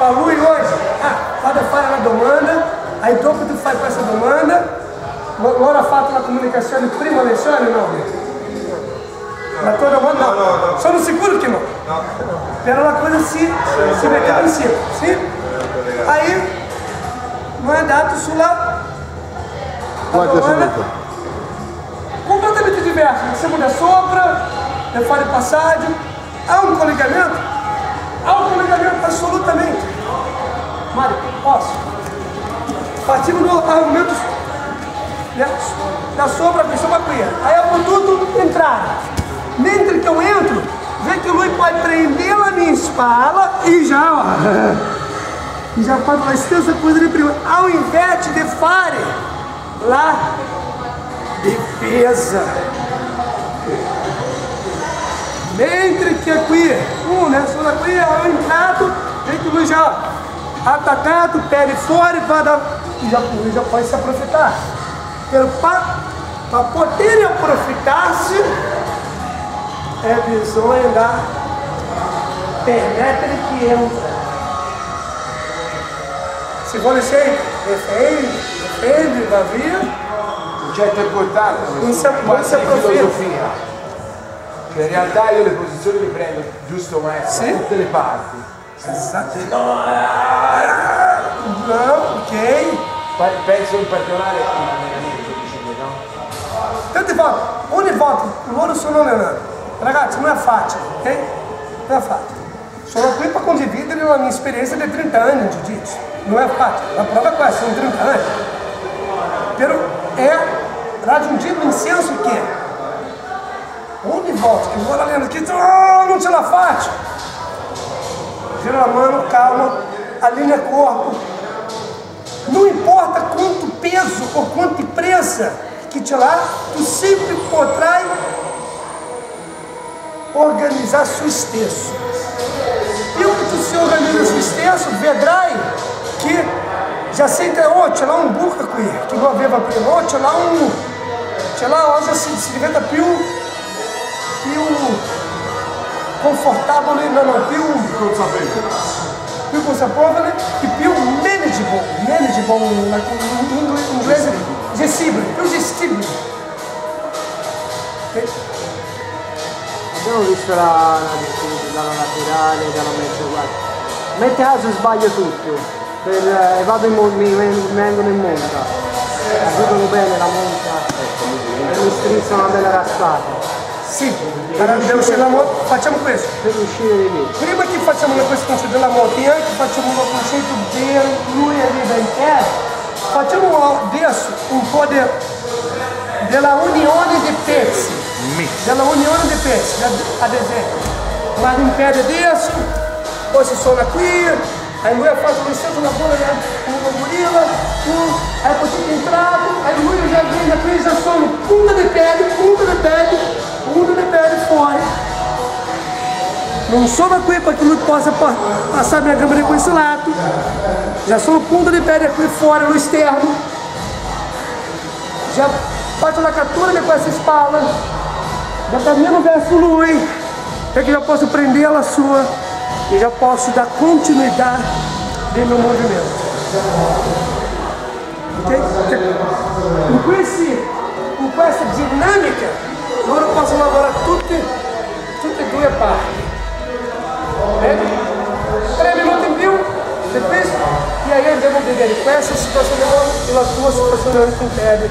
para a lui hoje, ah, quando faz a domanda, aí dopo tu faz questa domanda, ora fatto la comunicazione prima lezione, no? La tua domanda no? No, no. Sono sicuro che no? No. Però la cosa si, si mette insieme, sì? Aí, non è andato sulla domanda subito? completamente diverso. Você muda sopra, é fora de passagem. Há um coligamento? Há um coligamento, absolutamente. Mário, posso? Partindo do argumento né, da sombra, da sombra cria. Aí eu vou tudo entrar. Mentre que eu entro, vê que o Luiz pode prender na minha espala e já, ó. E já faz uma extensa coisa de prima. Ao invés de fare lá defesa. Mentre que aqui, um, né? Só aqui é o entrado, vem que o já atacado, pele fora e vai dar. E já, já pode se aproveitar. Para poder aproveitar-se, é bisogna da permettere que entra. Se você defende, defende, va via, Un certo importante, Non si- non Cioè in realtà io le posizioni le prendo, giusto maestro, Sì. da tutte le parti. Esatto. Não, ok. Penso in particolare all'allenamento, dicevi, no? Tante volte, ogni volta loro sono allenando. Ragazzi, non è facile, ok? Non è facile. Sono qui per condividere la mia esperienza di 30 anni in jiu-jitsu. Non è facile, la prova è questa, sono 30 anni. Volta che vou allenando aqui, oh, non ce la faccio. Gira la mano, calma, alinea corpo, Não importa quanto peso ou quanto presa que te lá, tu sempre potrai organizar su stesso. Più che tu si organizza su stesso, vedrai già sente, oh, c'è là un buco qui, che non aveva prima, un, c'è là, oggi si, si diventa più, più confortabile, no, no, più più consapevole e più manageable, manageable in, in, in inglese, gestibile, più gestibile. Ok? Abbiamo visto la, la, dalla laterale, dalla mezza guarda. Mette caso sbaglio tutto. Per, eh, vado in mi, vengono in monta. Aiutano bene la monta. E mi strizzano una bella raspata. Dobbiamo uscire la moto, facciamo questo. Per uscire di lì. Prima che facciamo questo concetto della moto e anche facciamo il concetto di lui arriva in terra, facciamo adesso un po' de, della unione dei pezzi. Della unione dei pezzi, ad, ad esempio. Vado in piede adesso, poi si sono qui, aí lui fatto lo stesso lavoro con una gorilla, um, aí tutto entrato, aí lui já vem já sono punta di piede, punta di piede, punta Non sono qui para que lui possa pa- passar minha câmera com esse lado. Já sono punta di piede qui fora no externo. Já faccio la cattura di questa spalla. Já cammino verso lui. É que já posso prendê-la sua. E já posso dar continuidade no meu movimento. Ok? Com, questi, com questa dinamica, ora eu posso lavorare Frederico, qual é a sua situação de e a tua situação de com o Kleber?